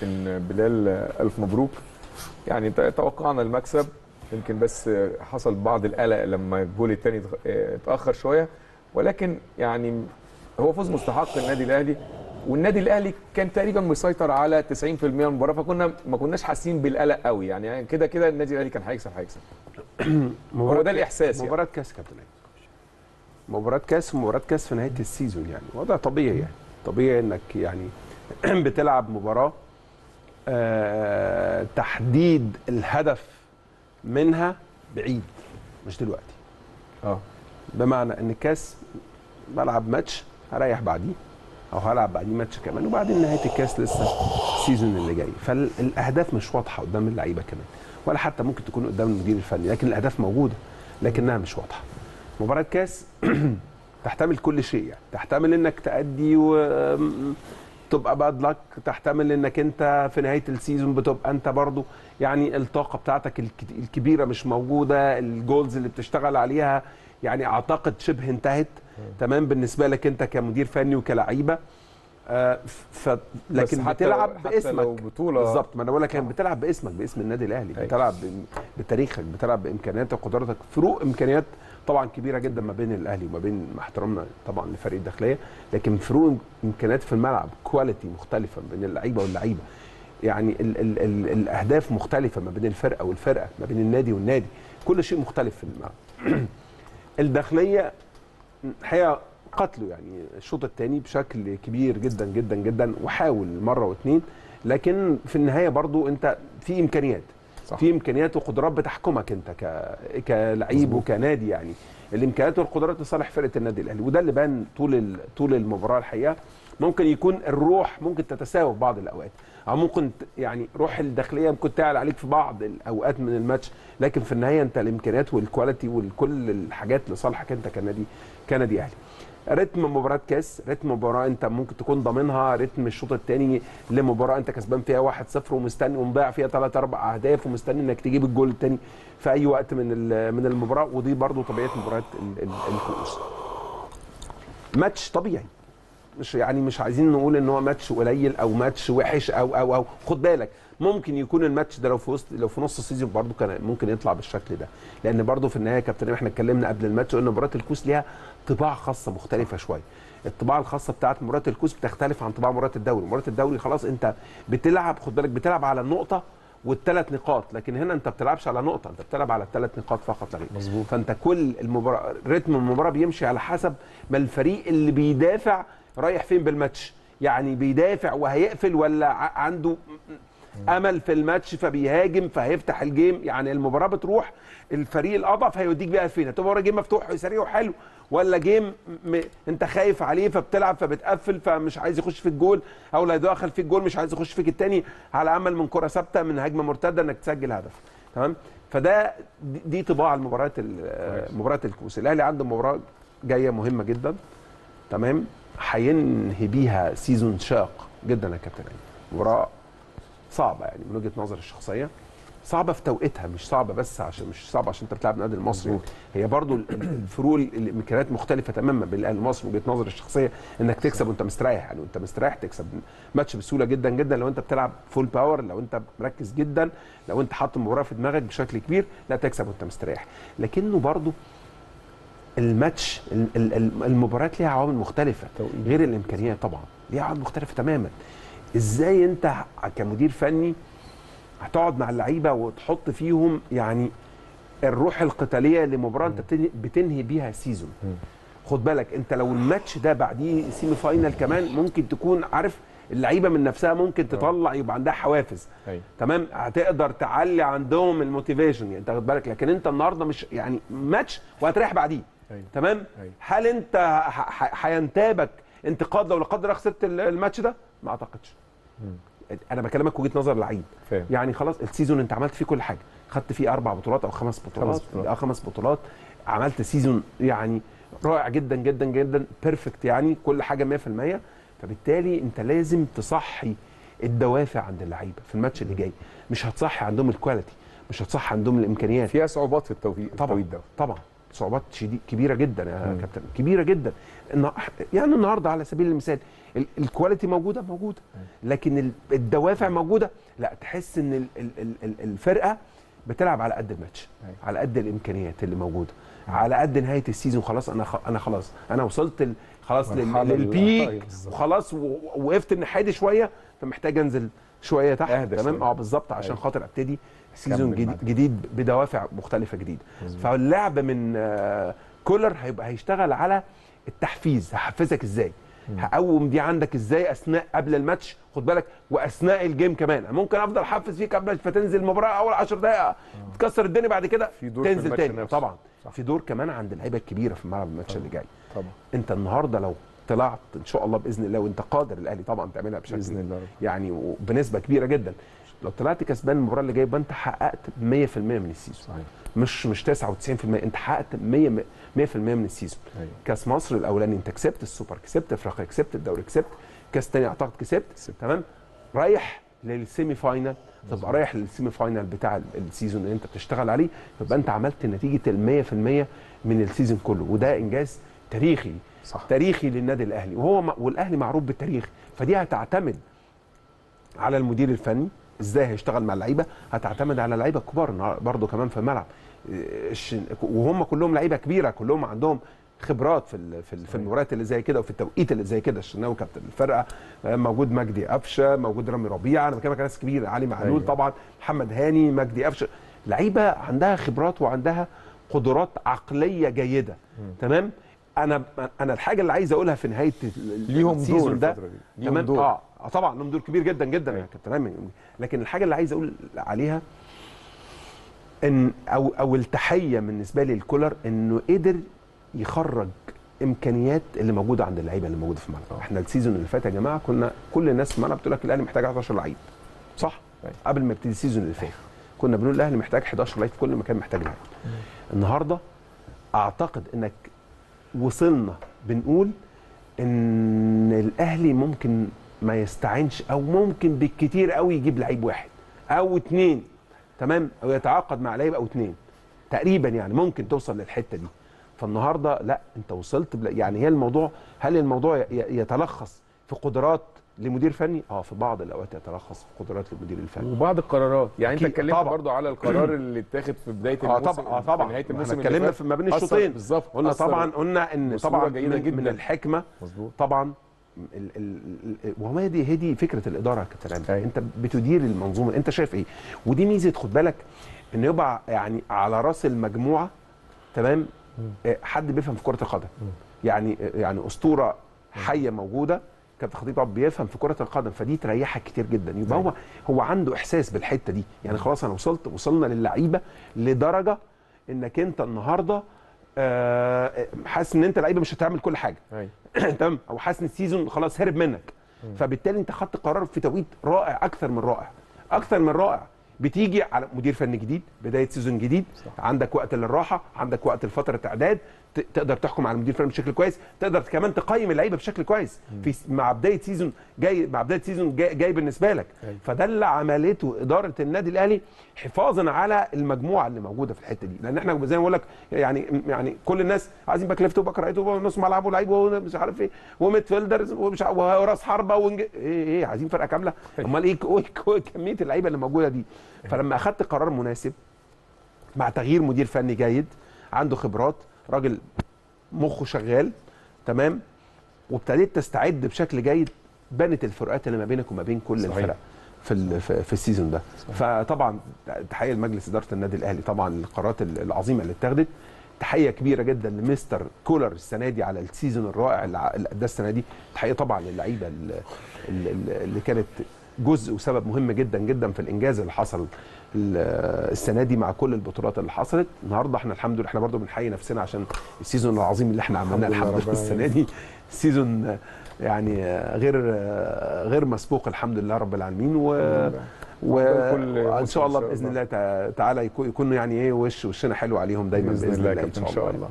كابتن بلال ألف مبروك. يعني توقعنا المكسب. يمكن بس حصل بعض القلق لما الجول الثاني اتأخر شوية. ولكن يعني هو فوز مستحق النادي الأهلي. والنادي الأهلي كان تقريبا مسيطر على 90% من المباراة فكنا ما كناش حاسين بالقلق قوي. يعني, كده كده النادي الأهلي كان هيكسب هيكسب. هو ده الإحساس يعني. مباراة كاس كابتن أيمن. مباراة كاس ومباراة كاس في نهاية ال season يعني. وضع طبيعي يعني. طبيعي إنك يعني بتلعب مباراة آه تحديد الهدف منها بعيد مش دلوقتي. آه. بمعنى إن الكاس بلعب ماتش هريح بعديه أو هلعب بعديه ماتش كمان وبعدين نهاية الكاس لسه ال season اللي جاي. فالأهداف مش واضحة قدام اللعيبة كمان ولا حتى ممكن تكون قدام المدير الفني لكن الأهداف موجودة لكنها مش واضحة. مباراة كاس تحتمل كل شيء يعني. تحتمل إنك تأدي و تبقى bad luck تحتمل إنك أنت في نهاية ال season بتبقى أنت برضو يعني الطاقة بتاعتك الك- الكبيرة مش موجودة ال goals اللي بتشتغل عليها يعني أعتقد شبه انتهت. تمام؟ بالنسبة لك أنت كمدير فني وكلعيبة. آه ف لكن حتى- بتلعب حتى باسمك. لو بالظبط. ما أنا بقول لك يعني بتلعب باسمك باسم النادي الأهلي. أيوة. بتلعب بتاريخك بتلعب بإمكانياتك وقدراتك. فروق إمكانيات طبعا كبيرة جدا ما بين الأهلي وما بين مع احترامنا طبعا لفريق الداخلية لكن فروق إمكانيات في الملعب كواليتي مختلفة بين اللعيبة واللعيبة. يعني ال ال ال الأهداف مختلفة ما بين الفرقة والفرقة ما بين النادي والنادي. كل شيء مختلف في الملعب. الداخلية الحقيقة قتلوا يعني الشوط الثاني بشكل كبير جدا جدا جدا وحاول مرة واثنين لكن في النهاية برضو أنت في إمكانيات. صح. في إمكانيات وقدرات بتحكمك أنت ك... كلعيب وكنادي يعني. الإمكانيات والقدرات لصالح فرقة النادي الأهلي. وده اللي بان طول ال... طول المباراة الحقيقة. ممكن يكون الروح ممكن تتساوى في بعض الأوقات. أو ممكن يعني روح الداخلية ممكن تعلى عليك في بعض الأوقات من الماتش. لكن في النهاية أنت الإمكانيات والكواليتي وكل الحاجات لصالحك أنت كنادي كنادي أهلي. رتم مباراة كاس رتم مباراة انت ممكن تكون ضامنها رتم الشوط الثاني لمباراة انت كسبان فيها 1-0 ومستني ومضيع فيها 3 4 أهداف ومستني انك تجيب الجول الثاني في أي وقت من من المباراة. ودي برضو طبيعة ال- الكؤوس. ماتش طبيعي. مش يعني مش عايزين نقول إن هو ماتش قليل أو ماتش وحش أو أو أو. خد بالك ممكن يكون الماتش ده لو في وسط لو في نص ال season برضو كان ممكن يطلع بالشكل ده. لأن برضو في النهاية يا كابتن إحنا اتكلمنا قبل الماتش قلنا مباراة الكؤوس ليها طباع خاصة مختلفة شوية. الطباع الخاصة بتاعت مباراة الكؤوس بتختلف عن طباع مباراة الدوري. مباراة الدوري خلاص أنت بتلعب خد بالك بتلعب على النقطه والثلاث نقاط. لكن هنا أنت بتلعبش على نقطة أنت بتلعب على الثلاث نقاط فقط لا غير. مظبوط. فأنت كل المباراة رتم المباراة بيمشي على حسب ما الفريق اللي بيدافع رايح فين بالماتش؟ يعني بيدافع وهيقفل ولا عنده أمل في الماتش فبيهاجم فهيفتح ال game؟ يعني المباراة بتروح الفريق الأضعف هيوديك بيها فين؟ هتبقى ورا game مفتوح سريع وحلو ولا game م... أنت خايف عليه فبتلعب فبتقفل فمش عايز يخش في الجول أو لا يدخل فيك جول مش عايز يخش فيك التاني على أمل من كرة ثابتة من هجمة مرتدة إنك تسجل هدف. تمام؟ فده دي- طباع المباريات ال- مباريات الكؤوس. الأهلي عنده مباراة جاية مهمة جدا. تمام؟ هينهي بيها season شاق جدا يا كابتن أيمن. مباراه صعبة يعني من وجهة نظري الشخصية. صعبة في توقيتها مش صعبة بس عشان مش صعبة عشان أنت بتلعب النادي المصري. يعني. هي برضو ال- ال- الفروق ال- الإمكانيات مختلفة تماما بين الأهلي المصري من وجهة نظري الشخصية إنك تكسب وأنت مستريح. يعني وأنت مستريح تكسب ماتش بسهولة جدا جدا. لو أنت بتلعب full power لو أنت مركز جدا لو أنت حاطط المباراة في دماغك بشكل كبير لا تكسب وأنت مستريح. لكنه برضو الماتش ال- ال- ال- المباريات ليها عوامل مختلفة. غير الإمكانيات طبعا ليها عوامل مختلفة تماما. إزاي أنت كمدير فني هتقعد مع اللعيبة وتحط فيهم يعني الروح القتالية لمباراة أنت بتنهي- بيها season خد بالك أنت لو الماتش ده بعديه semi final كمان ممكن تكون عارف اللعيبة من نفسها ممكن تطلع يبقى عندها حوافز. أيوة. تمام؟ هتقدر تعلي عندهم ال motivation يعني أنت خد بالك لكن أنت النهارده مش يعني ماتش وهتريح بعديه. أيوة. تمام؟ أيوة. هل أنت هينتابك انتقاد لو لا قدر خسرت ال- الماتش ده؟ ما أعتقدش. أنا بكلمك وجهة نظر لعيب. يعني خلاص ال season أنت عملت فيه كل حاجة. خدت فيه أربع بطولات أو خمس بطولات. آه خمس بطولات. عملت season يعني رائع جدا جدا جدا perfect يعني كل حاجة 100% فبالتالي أنت لازم تصحي الدوافع عند اللعيبة في الماتش اللي جاي. مش هتصحي عندهم ال quality مش هتصحي عندهم الإمكانيات. فيها صعوبات في التوقيت طبعا التوقيت ده. طبعا. صعوبات شديد كبيرة جدا يا. كابتن كبيرة جدا يعني النهارده على سبيل المثال ال- ال quality موجودة موجودة لكن ال- الدوافع موجودة لا تحس إن ال- ال- ال- ال- الفرقة بتلعب على قد الماتش أيوة. على قد الإمكانيات اللي موجودة على قد نهاية السيزون خلاص أنا. أنا خلاص أنا وصلت. خلاص لل peak أيوة بالظبط. وخلاص. وقفت الناحية شوية فمحتاج أنزل شوية تحت تمام. آه بالظبط عشان أيوة. خاطر أبتدي season جديد, بدوافع مختلفة جديده. فاللعب من آه، كولر هيبقى هيشتغل على التحفيز. هحفزك إزاي؟ هقوم دي عندك إزاي أثناء قبل الماتش؟ خد بالك وأثناء الجيم كمان. ممكن أفضل احفز فيك قبل فتنزل المباراه أول 10 دقائق تكسر الدنيا بعد كده تنزل تاني. نفسه. طبعا. صح. في دور كمان عند اللعيبة الكبيرة في الملعب الماتش. اللي جاي. طبعا. أنت النهارده لو طلعت إن شاء الله بإذن الله وأنت قادر الأهلي طبعا تعملها بشكل بإذن الله. يعني وبنسبة كبيرة جدا. لو طلعت كسبان المباراة اللي جاية يبقى أنت حققت 100% من ال season. صحيح. مش مش 99% أنت حققت 100 100% من ال season. أيوه. كأس مصر الأولاني أنت كسبت السوبر كسبت إفريقيا كسبت الدوري كسبت كأس تاني أعتقد كسبت. كسبت. تمام؟ رايح لل semi final. تبقى رايح لل semi final بتاع ال- ال season اللي أنت بتشتغل عليه يبقى أنت عملت نتيجة ال 100% من ال season كله وده إنجاز تاريخي صح. تاريخي للنادي الأهلي. وهو والأهلي معروف بالتاريخ. فدي هتعتمد على المدير الفني. إزاي هيشتغل مع اللعيبة؟ هتعتمد على اللعيبه الكبار برضو كمان في الملعب. الش- وهم كلهم لعيبة كبيرة. كلهم عندهم خبرات في في ال- في المباريات اللي زي كده وفي التوقيت اللي زي كده. الشناوي كابتن الفرقة آه، موجود مجدي قفشة موجود رامي ربيعه أنا بكلمك ناس كبيره علي معلول. طبعا محمد هاني مجدي قفشة. لعيبة عندها خبرات وعندها قدرات عقلية جيدة. تمام؟ أنا أنا الحاجة اللي عايز اقولها في نهايه ليهم دور ده ليهم دور. آه آه، طبعا لهم دور كبير جدا جدا. يا. كابتن ايمن لكن الحاجة اللي عايز أقول عليها إن أو أو التحية بالنسبة لي لكولر إنه قدر يخرج إمكانيات اللي موجودة عند اللعيبة اللي موجودة في الملعب. طبعا. إحنا ال season اللي فات يا جماعة كنا كل الناس في الملعب بتقول لك الأهلي محتاج 11 لعيب. صح؟ أيوة. قبل ما يبتدي ال season اللي فات. كنا بنقول الأهلي محتاج 11 لعيب في كل مكان محتاج لعيب. النهارده أعتقد إنك وصلنا بنقول إن الأهلي ممكن ما يستعينش أو ممكن بالكتير قوي يجيب لعيب واحد أو اتنين تمام؟ أو يتعاقد مع لعيب أو اتنين. تقريبا يعني ممكن توصل للحتة دي. فالنهاردة لا أنت وصلت يعني هي الموضوع هل الموضوع يتلخص في قدرات لمدير فني؟ آه في بعض الأوقات يتلخص في قدرات المدير الفني. وبعض القرارات. يعني انت اتكلمت. برضو على القرار اللي اتاخد في بداية آه الموسم طبعا آه طبعا. في نهاية الموسم اتكلمنا ما بين الشوطين. بالظبط قلنا طبعا قلنا إن طبعا جيدة من, جداً. من الحكمة مظبوط. طبعا ال ال ال هي دي هي دي فكرة الإدارة يا كابتن. أيوة. أنت بتدير المنظومة. أنت شايف إيه؟ ودي ميزة خد بالك إن يبقى يعني على رأس المجموعة تمام آه، حد بيفهم في كرة القدم. يعني يعني أسطورة حية موجودة. كابتن خطيب طبعا بيفهم في كرة القدم فدي تريحك كتير جدا. يبقى هو هو عنده إحساس بالحتة دي. يعني خلاص أنا وصلت وصلنا للعيبة لدرجة إنك أنت النهارده آه، حاسس إن أنت لعيبة مش هتعمل كل حاجة. أيوه. تمام؟ أو حاسس إن ال season خلاص هرب منك. فبالتالي أنت خدت قرار في توقيت رائع أكثر من رائع. أكثر من رائع. بتيجي على مدير فني جديد بداية season جديد صح. عندك وقت للراحة عندك وقت لفترة إعداد تقدر تحكم على المدير الفني بشكل كويس تقدر كمان تقيم اللعيبة بشكل كويس. في مع بداية season جاي مع بداية season جاي, جاي بالنسبة لك. أيوة. فده اللي عملته إدارة النادي الأهلي حفاظا على المجموعة اللي موجودة في الحتة دي. لأن إحنا زي ما بقول لك يعني يعني كل الناس عايزين back left و back right ونص ملعب ولاعيب ومش عارف إيه و midfielders ومش وراس حربة ونج... إيه إيه عايزين فرقة كاملة. أمال إيه ك- ك- كمية اللعيبة اللي موجودة دي؟ فلما أخدت قرار مناسب مع تغيير مدير فني جيد عنده خبرات راجل مخه شغال تمام؟ وابتديت تستعد بشكل جيد بانت الفروقات اللي ما بينك وما بين كل صحيح. الفرق في في ال season ده. فطبعا تحية لمجلس إدارة النادي الأهلي. طبعا القرارات ال- العظيمة اللي اتخذت تحية كبيرة جدا لمستر كولر السنة دي على ال season الرائع اللي أداه السنة دي. تحية طبعا للعيبة ال- ال- ال- اللي كانت جزء وسبب مهم جدا جدا في الإنجاز اللي حصل ال- السنة دي مع كل البطولات اللي حصلت. النهارده إحنا الحمد لله إحنا برضو بنحيي نفسنا عشان ال season العظيم اللي إحنا عملناه الحمد لله السنة دي. سيزون يعني غير غير مسبوق الحمد لله رب العالمين. و وإن شاء الله بإذن الله. الله تع- تعالى يكون يعني إيه وش وشنا حلو عليهم دايما بإذن الله يا كابتن إن شاء الله.